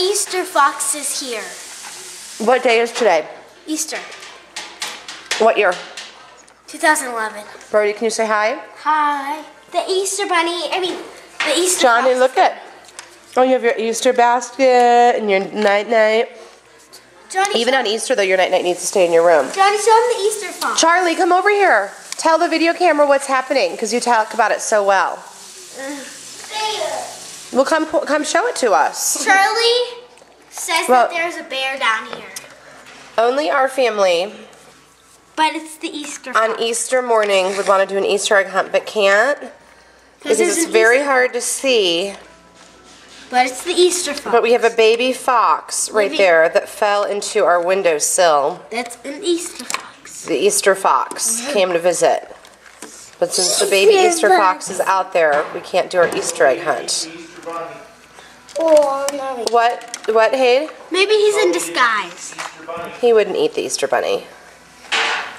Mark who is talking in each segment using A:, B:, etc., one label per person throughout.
A: Easter fox is here.
B: What day is today?
A: Easter,
B: What year?
A: 2011.
B: Brody, can you say hi?
A: Hi. The Easter bunny, I mean, the Easter
B: Johnny,
A: fox.
B: look at. Oh, you have your Easter basket and your night night.
A: Johnny,
B: Even on Easter, though, your night night needs to stay in your room.
A: Johnny, show him the Easter fox.
B: Charlie, come over here. Tell the video camera what's happening because you talk about it so well. Well, come come show it to us.
A: Charlie says
B: Well-
A: that there's a bear down here.
B: Only our family
A: But it's the Easter
B: on
A: fox.
B: Easter morning would want to do an Easter egg hunt, but can't because it's very
A: Easter-
B: hard to see.
A: But it's the Easter fox.
B: But we have a baby fox right there that fell into our windowsill.
A: That's an Easter fox.
B: The Easter fox came to visit. But since the baby Easter fox is out there, we can't do our Easter egg hunt.
A: Oh, no.
B: What? What, Hayde?
A: Maybe he's in disguise.
B: He wouldn't eat the Easter bunny.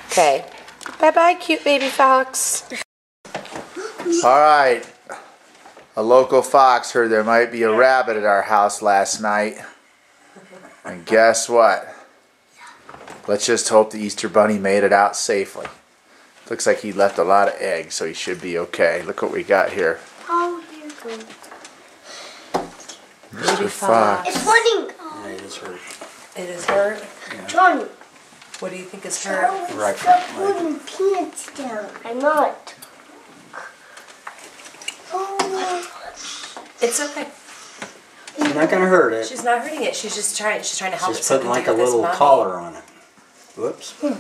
B: Okay. Bye bye, cute baby fox.
C: All right. A local fox heard there might be a rabbit at our house last night. And guess what? Let's just hope the Easter Bunny made it out safely. Looks like he left a lot of eggs, so he should be okay. Look what we got here.
A: Oh, here you go.
C: Mr. Fox.
A: It's running.
D: It is hurt.
B: It is hurt.
A: Johnny,
B: What do you think is hurt?
D: Right.
A: stop putting peanuts down. I'm not. Oh,
B: It's okay.
D: She's not gonna hurt it.
B: She's not hurting it. She's just trying. She's trying to help
D: She's
B: it. so it
D: putting like a little
B: mummy.
D: collar on it. Whoops.
A: what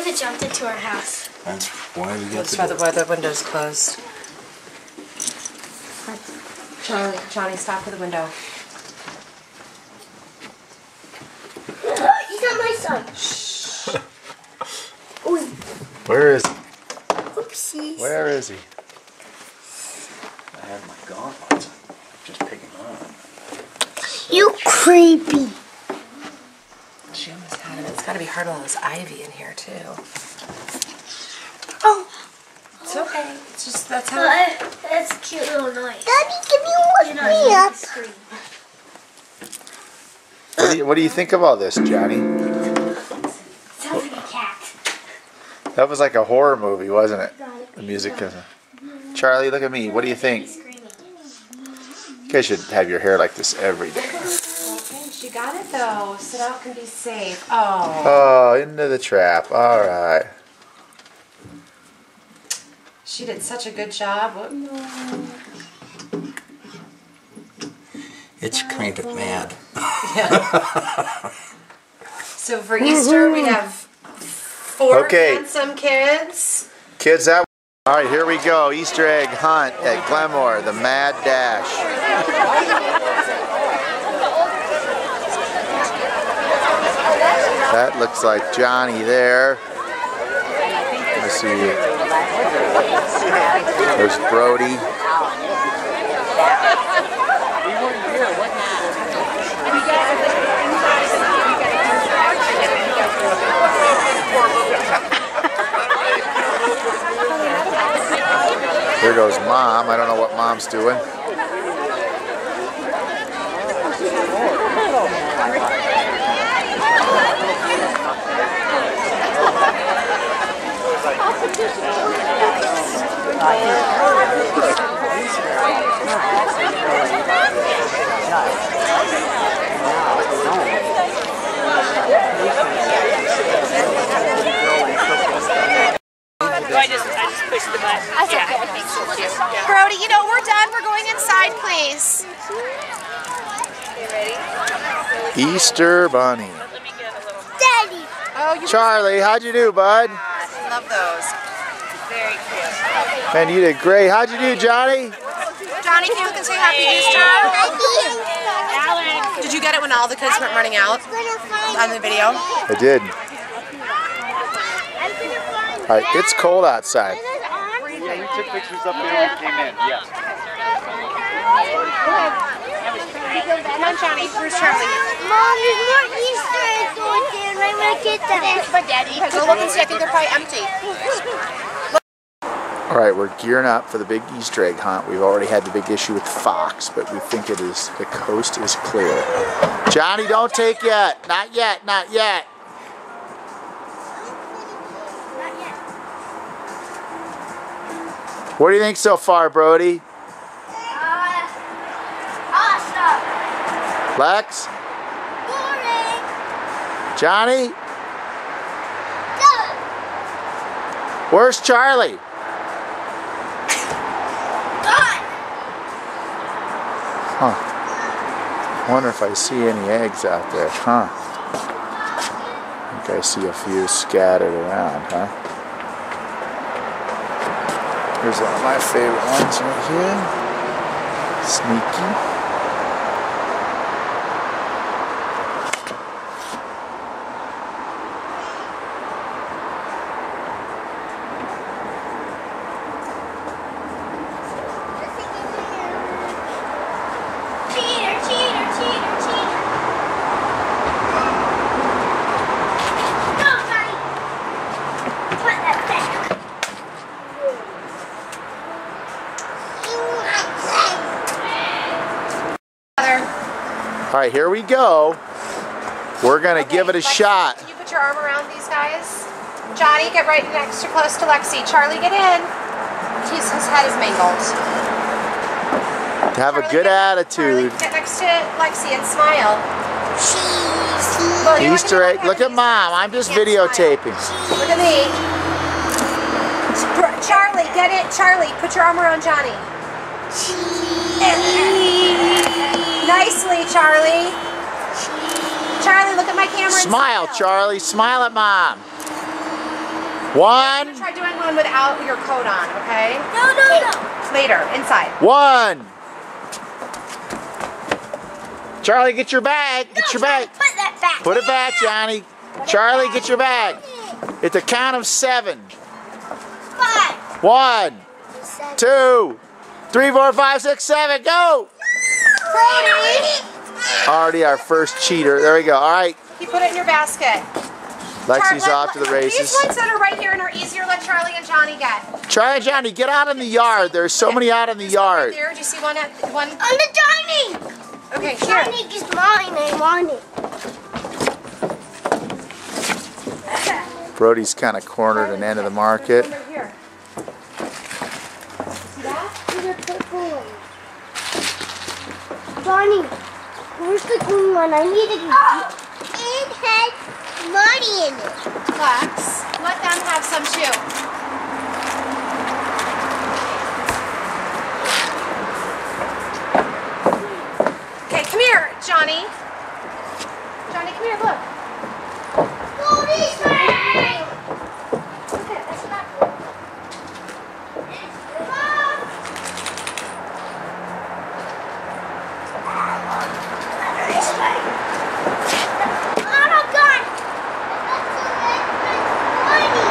A: if it jumped into our house?
D: That's why we got
B: That's
D: the
B: why the,
D: door.
B: why the window's closed. Charlie, Johnny, stop at the window.
A: He's not my son. Ooh,
C: Where is he?
A: oopsies.
C: Where is he?
D: I have my gauntlets. Just picking on.
A: You creepy.
B: She almost had him. It's got to be hard with all this ivy in here too.
A: Oh,
B: It's okay. It's just that's how.
A: uh, that's a cute little noise. Daddy, can you wash me up?
C: What do you, what do you think of all this, Johnny?
A: Sounds like a cat.
C: That was like a horror movie, wasn't it? The music. Charlie, look at me. What do you think? You guys should have your hair like this every day.
B: Okay, she got it though. Sit out can be safe. Oh.
C: Oh, into the trap. All right.
B: She did such a good job. What?
D: It's kind of mad. Yeah.
B: So for Easter we have four
C: Okay.
B: handsome kids.
C: Kids, that. All right, here we go. Easter egg hunt at Glenmore, the Mad Dash. That looks like Johnny there. Let's see. There's Brody. There goes Mom. I don't know what Mom's doing.
E: I just, I just pushed the button. yeah.
B: Brody, you know we're done. We're going inside, please.
C: Easter Bunny.
E: Let me get a little
A: Daddy.
B: Oh, you
C: Charlie, how'd you do, bud?
B: love those.
E: very cute.
C: Man, you did great. How'd you do, Johnny?
B: Johnny, can you look and say Happy Easter? Did you get it when all the kids went running out on the video?
C: I did. All right, it's cold outside.
F: Yeah, you took pictures up there when you came in. Yes.
B: Come on, Johnny. Where's Charlie?
A: Mom, there's more Easter eggs going there, and I'm gonna get them.
B: But Daddy, go look and see. I think they're probably empty.
C: All right, we're gearing up for the big Easter egg hunt. We've already had the big issue with fox, but we think it is the coast is clear. Johnny, don't take yet. Not yet. Not yet. What do you think so far, Brody?
A: Uh, awesome.
C: Lex,
A: Boring.
C: Johnny,
A: Good.
C: where's Charlie?
A: Gone.
C: Huh. Wonder if I see any eggs out there, huh? I think I see a few scattered around, huh? Here's one of my favorite ones right here. Sneaky.
A: Cheater, cheater, cheater, cheater. No, Johnny. Put that back.
C: All right, here we go. We're gonna give it a
B: Lexi,
C: shot.
B: Can you put your arm around these guys? Johnny, get right next to close to Lexi. Charlie, get in. He's, his head is mangled.
C: Have a good
B: get-
C: attitude.
B: Charlie, get next to Lexi and smile.
A: Cheese.
B: Well,
C: Easter egg. Look at mom. I'm just
B: smile.
C: videotaping.
B: Look at me. Charlie, get it. Charlie, put your arm around Johnny. Nicely, Charlie. Charlie, look at my camera. and
C: Smile, Charlie. Smile at mom. One,
B: Try doing one without your coat on, okay?
A: No, no, no.
B: Later, inside.
C: one. Charlie, get your bag. Get your bag.
A: Put that back.
C: Put it back, Johnny. Charlie, get your bag. At the count of seven.
A: Five.
C: One, two, three, four, five, six, seven. Go.
A: Brody.
C: Already our first cheater. There we go. All right.
B: You put it in your basket.
C: Lexi's off to the races.
B: These ones that are right here and are easier, let Charlie and Johnny get.
C: Try and Johnny, get out in the yard. There's so many out in the
B: There's one right
C: yard.
B: there. Do you see one at one?
A: On the Johnny.
B: Okay, here.
A: Johnny is mine. I want it.
C: Brody's kind of cornered an end of the market.
B: Over here. See that?
A: Johnny, where's the green one? I need to get oh, It has money in it.
B: Lex, let them have some too. Okay, come here, Johnny. Johnny, come here, look.
A: Go this way.
B: Okay, that's not
A: Oh my God. Money.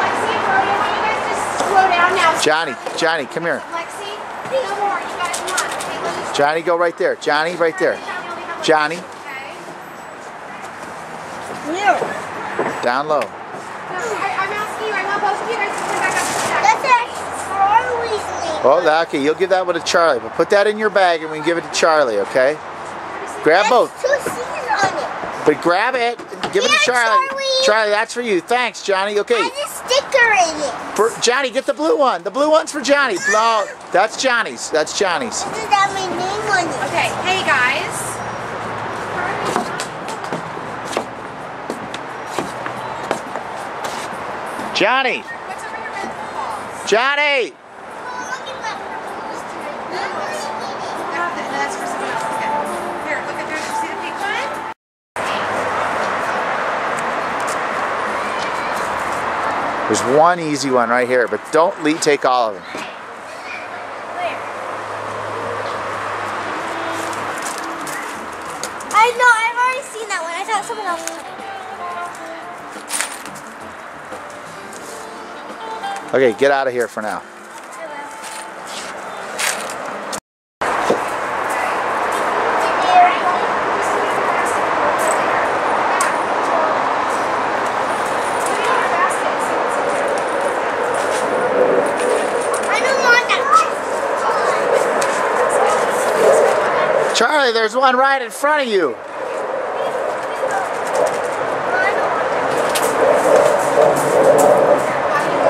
B: Lexi, Brody, I want you guys to slow down now.
C: Johnny, Johnny, come here.
B: Lexi, no more. You gotta come on. Okay, let me
C: Johnny, go right there. Johnny, right there. Johnny, down low.
B: No, I, I'm asking you. I want both of you guys to come back up to the deck.
A: That's a Charlie's name.
C: Oh, okay, you'll give that one to Charlie. But put that in your bag and we can give it to Charlie, okay? Grab both.
A: Two C's on it.
C: But grab it and give it to Charlie.
A: Charlie.
C: Charlie, that's for you. Thanks, Johnny. Okay.
A: Has a sticker in it.
C: For Johnny, get the blue one. The blue one's for Johnny. No, that's Johnny's. That's Johnny's.
A: This is got my name on it.
B: Okay, hey guys.
C: Johnny!
B: What's over here by the football?
C: Johnny! There's one easy one right here, but don't le- take all of them.
A: I know, I've already seen that one. I thought someone else.
C: Okay, get out of here for now. There's one right in front of you.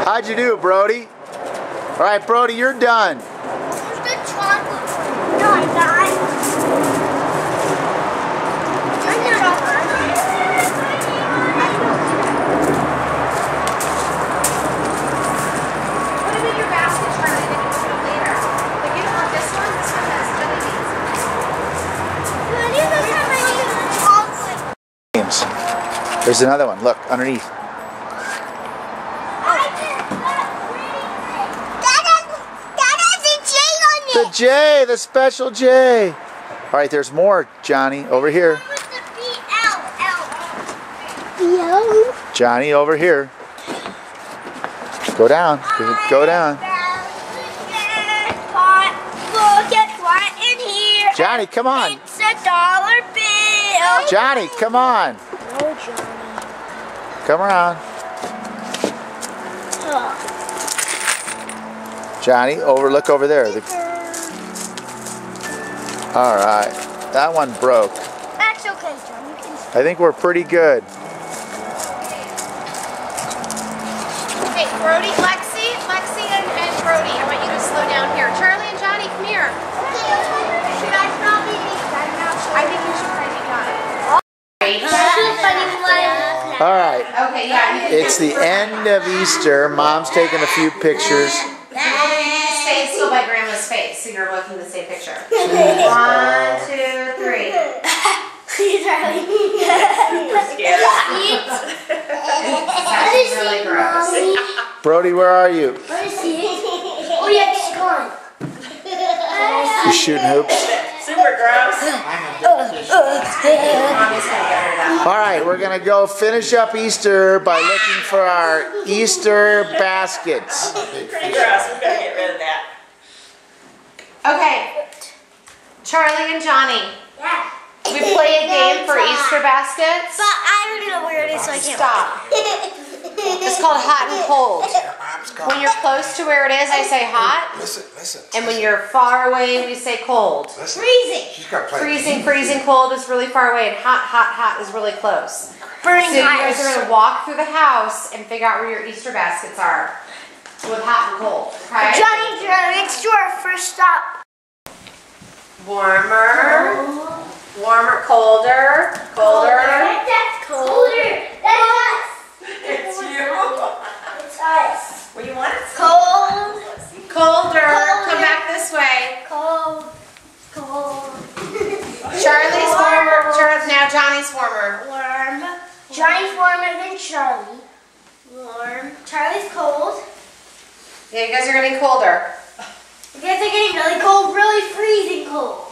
C: How'd you do, Brody? All right, Brody, you're done.
A: Where's the chocolate? No, I'm not. I'm not.
B: Put them in your basket, Charlie. They can come later. Like, you don't want this one? This one has jelly beans.
A: When you look at my chocolate.
C: James, there's another one. Look, underneath.
A: That has, that has a J on
C: The. J, the special J. All right, there's more, Johnny, over here.
A: With the B L L.
C: Johnny, over here. Go down. Go down.
A: Look at what in here.
C: Johnny, come on.
A: It's a dollar bill.
C: Johnny, come on.
A: Johnny.
C: Come around.
A: Oh.
C: Johnny, over. Look over there. The- all right. That one broke.
A: That's okay, John. You can
C: I think we're pretty good. It's the end of Easter. Mom's taking a few pictures.
B: can stay still by Grandma's face, so you're looking the same picture. One, two, three. That's really gross.
C: Brody, where are you?
A: Oh yeah, she's gone.
C: You shooting hoops?
E: Super gross.
B: Mommy's gonna get rid of that.
C: All right, we're gonna go finish up Easter by looking for our Easter baskets.
E: Pretty gross. We gotta get rid of that.
B: Okay, Charlie and Johnny,
A: Yeah.
B: we play a game for Easter baskets.
A: But I don't know where it is, so I can't.
B: Stop. It's called hot and cold. When you're close to where it is, I say hot,
G: Listen, listen.
B: and when you're far away, we say cold.
G: listen.
A: Freezing.
G: She's got to.
B: Freezing, freezing cold is really far away, and hot, hot, hot is really close.
A: Burning
B: So you guys are gonna walk through the house and figure out where your Easter baskets are with hot and cold. Okay?
A: Johnny, Johnny, next to our first stop.
B: Warmer, warmer, colder, colder.
A: Oh, that's colder. That's us.
E: It's you.
A: It's us.
E: What do you want?
A: Cold.
B: Colder. Come back this way.
A: Cold. Cold.
B: Charlie's warmer. Char- now Johnny's warmer.
A: Warm. Johnny's warmer than Charlie. Warm. Charlie's cold.
B: Yeah, you guys are getting colder.
A: You guys are getting really cold, really freezing cold.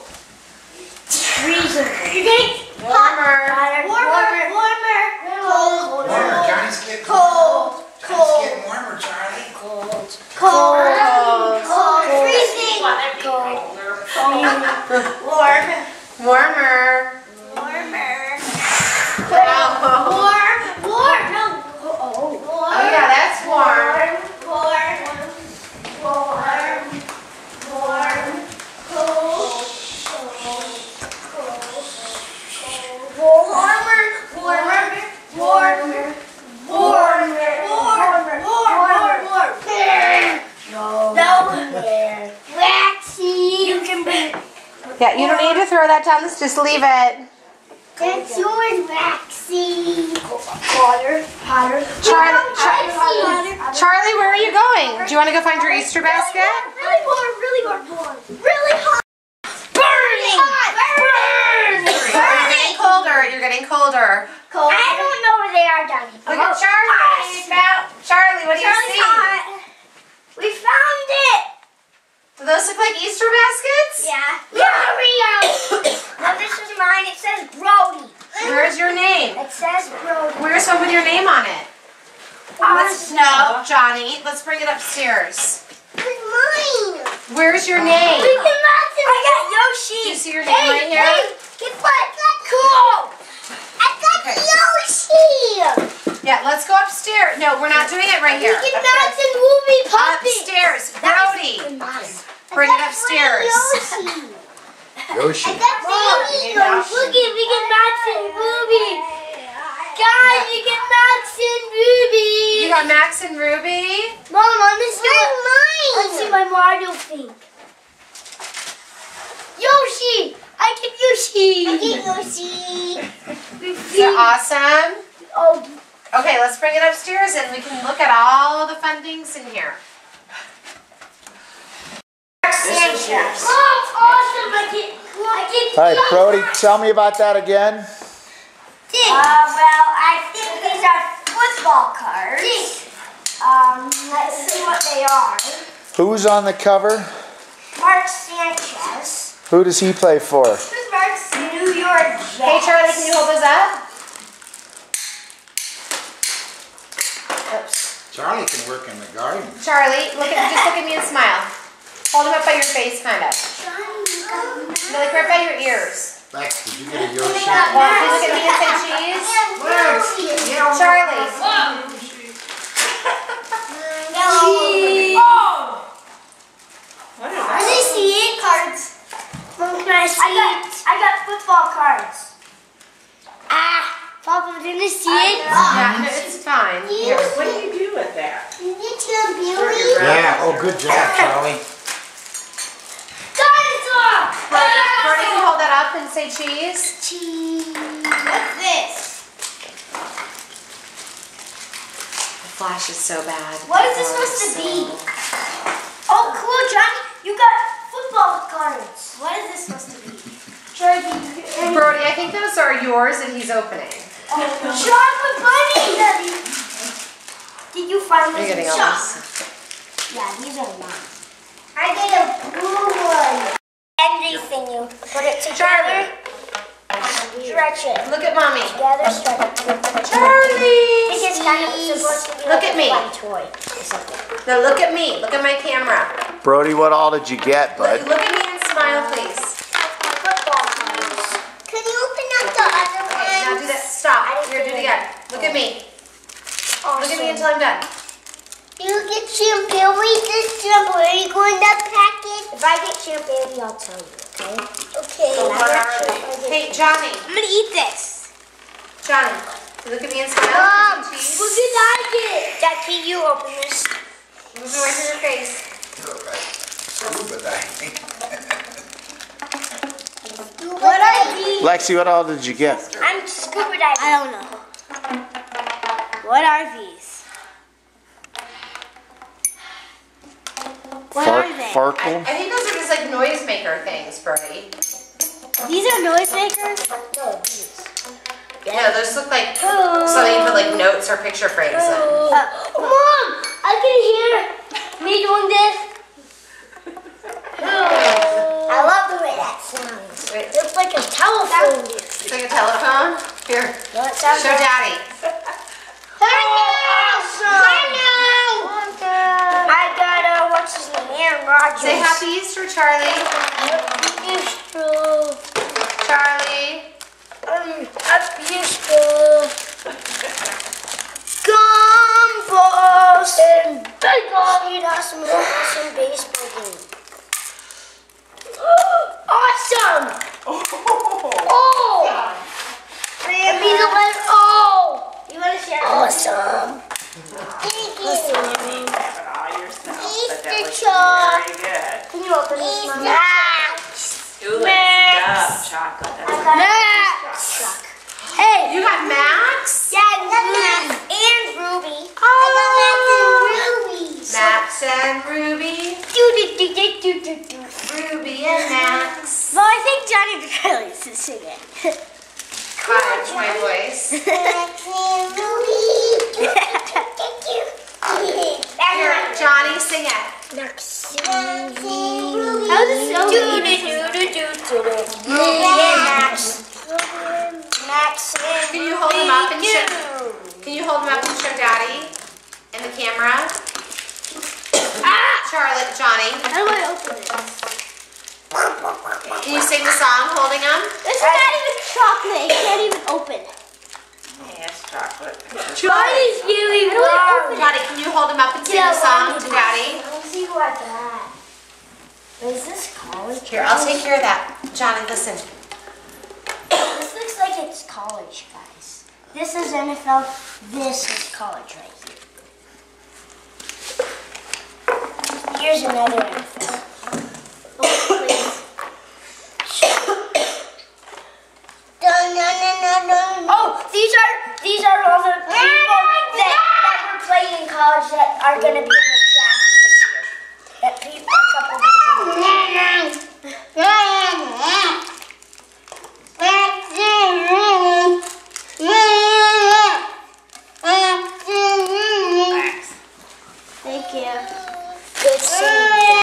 A: Freezing. You're getting
B: Warmer.
A: hotter, warmer, warmer, cold,
G: Warmer. Johnny's getting
A: cold,
G: Johnny's
A: cold,
G: getting warmer, Charlie.
A: cold, cold, cold, freezing, cold, warm,
B: Warmer.
A: warmer,
B: Wow.
A: warm, warm, no, oh, warm.
B: Oh yeah, that's warm.
A: Warm, warm, warm, cold, cold, cold, cold, warmer, warmer, warmer, warmer, warmer, warmer, warmer. No, no, Waxy, you can bring.
B: Yeah, you don't need to throw that down. Let's just leave it.
A: That's yours, Waxy. Hotter, hotter.
B: Charlie,
A: Waxy.
B: Charlie, where are you going? Do you want to go find your Easter basket?
A: Really warm, really warm, warm. Really hot. Burning hot. Burn.
B: You're getting colder. You're getting colder.
A: Cold. I don't know where they are, Daddy.
B: Look at oh. Charlie. Now, Charlie, what do you
A: Charlie's
B: see?
A: hot. We found it.
B: Do those look like Easter baskets?
A: Yeah. Mario. now this is mine. It says Brody.
B: Where's your name?
A: It says Brody.
B: Where's one with your name on it? Let's no, Johnny. Let's bring it upstairs.
A: It's mine.
B: Where's your name?
A: We. I got Yoshi.
B: Do you see your name right here?
A: Hey, guess what? Cool. I got
B: Okay.
A: Yoshi.
B: Yeah, let's go upstairs. No, we're not doing it right here.
A: We can match and we'll be popping.
B: Upstairs, Brody. Bring it upstairs.
A: Yoshi.
C: Yoshi.
A: That's baby Yoshi. Look at we get Max and Ruby. Guys, we get Max and Ruby.
B: You got Max and Ruby.
A: Mom, let me see mine. Let's see my Mario thing. Yoshi. I get Yoshi. I get Yoshi.
B: Is that awesome?
A: Oh,
B: Okay, let's bring it upstairs and we can look at all the fun things in here.
A: Sanchez. Mom, awesome. I get. I get.
C: All right, Brody, tell me about that again.
A: Uh, well, I think these are football cards. Um, let's see what they are.
C: Who's on the cover?
A: Mark Sanchez.
C: Who does he play for?
A: Who's Mark's New York Jets?
B: Hey Charlie, can you hold those up?
G: Charlie can work in the garden.
B: Charlie, look at just look at me and smile. Hold him up by your face, kind of. No, like right by your ears.
G: Lex, did you get a Yoshi?
B: Well, can you look at me and say cheese? Charlie.
A: Are they CA cards? Mom, can I see I got, I got football cards. Ah, Papa, didn't see it?
B: Yeah, no, it's fine. Here.
E: What do you do with that?
A: You need to beauty.
G: Yeah, oh, good job, Charlie.
A: Dinosaur!
B: Brody, Brody, can you hold that up and say cheese?
A: Cheese. What's this?
B: The flash is so bad.
A: What is this supposed to be? Oh, cool, Johnny. You got football cards. What is this supposed to be? Charlie,
B: Brody, I think those are yours that he's opening.
A: Oh, Chocolate bunny! Did you find
B: You're
A: this
B: getting all
A: shop? Yeah, these are mine. I get a blue one. Everything you put it together. Stretch it.
B: Look at mommy.
A: Together, stretch it.
B: Charlie.
A: This is kind of supposed to be
B: Look
A: like
B: at me.
A: a toy or something.
B: Now look at me. Look at my camera.
C: Brody, what all did you get, bud?
B: look at me and smile, please.
A: Football cards. Can you open up the other
B: Okay, now do that. Stop. Here, do it again. Look at me. Look at me until I'm done.
A: You get champagne. Wait, this shampoo. Are you going to pack it? If I get champagne, I'll tell you. Okay. Okay.
B: What are they? Hey, Johnny.
A: I'm gonna eat this.
B: Johnny. Look at me and smile.
A: Mom,
B: Look at cheese.
A: what I get? Dad, can you open this?
B: Move it right to your face.
A: What are these?
C: Lexi, what all did you get?
A: I'm scuba diving. I don't know. What are these? What
C: Far-
A: are they?
B: I,
C: Farkle?
B: I think those are just like noisemaker things, Brody.
A: These are noisemakers? No, these.
B: Yeah, those look like something you put like notes or picture frames in.
A: Uh, Mom, I can hear me doing this. I love the way that sounds.
B: Wait,
A: It's like a telephone.
B: It's like a telephone. Here,
A: No, it sounds
B: show
A: like
B: Daddy.
A: I Aaron Rodgers.
B: Say Happy Easter, Charlie.
A: Happy Easter.
B: Charlie.
A: Um, happy Easter. Gumball and baseball. He does some awesome baseball game. awesome! Oh! Man, be the letter O. You want to share? Awesome. Thank you.
E: all yourself. but that
A: Easter
E: was
A: chalk.
E: Very good.
A: Can you open this one? Max.
E: Ooh,
A: Max.
E: it's chocolate. That's
A: Max. Hey.
B: You got Max?
A: Yeah, mm. Max and Ruby.
B: Oh.
A: I got Max and Ruby.
B: Max and Ruby.
A: Do, do, do, do, do, do, do.
B: Ruby and Max.
A: Well, I think Johnny Charlie is to sing it.
B: Hi, it's my voice.
A: Max and Ruby. Thank you.
B: Johnny, sing it.
A: Max. How does it? Do, do, do, do, do, do, do. Ruby and Max. Max
B: Can you hold them up and show? Can you hold them up and show Daddy and the camera?
A: Ah!
B: Charlotte, Johnny.
A: How do I open this?
B: Can you sing the song holding them?
A: This is not even chocolate. It can't even open.
E: Yes, chocolate.
A: Johnny's really warm.
B: Johnny, can you hold them up and sing the song to Daddy?
A: Let me see who I got. What is this college.
H: Here, I'll take care of that. Johnny, listen.
A: This looks like it's college, guys. This is NFL. This is college right here. Here's another Oh, these are these are all the people that, that were playing in college that are gonna be in the class this year. That people, a couple people. Thank you. Good.